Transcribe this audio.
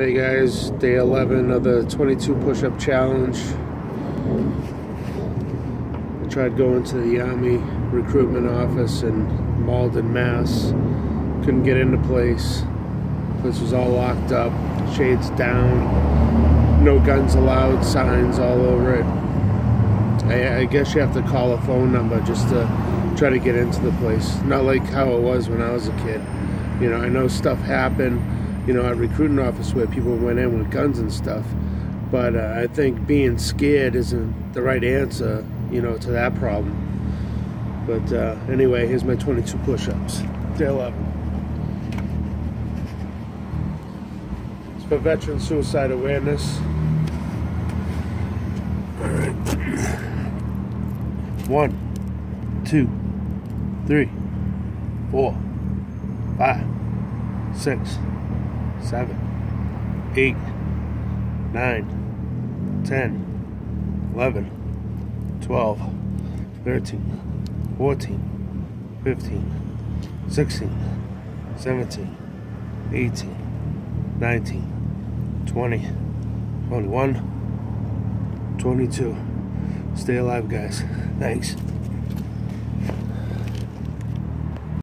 Hey guys, day 11 of the 22 push-up challenge. I tried going to the Army recruitment office in Malden, Mass. Couldn't get into place. Place was all locked up, shades down, no guns allowed, signs all over it. I, I guess you have to call a phone number just to try to get into the place. Not like how it was when I was a kid. You know, I know stuff happened you know, at recruiting office where people went in with guns and stuff. But uh, I think being scared isn't the right answer, you know, to that problem. But uh, anyway, here's my 22 push-ups. Day 11. It's for veteran suicide awareness. All right. One, two, three, four, five, six seven, eight, nine, ten, eleven, twelve, thirteen, fourteen, fifteen, sixteen, seventeen, eighteen, nineteen, twenty, twenty-one, twenty-two. Stay alive, guys. Thanks.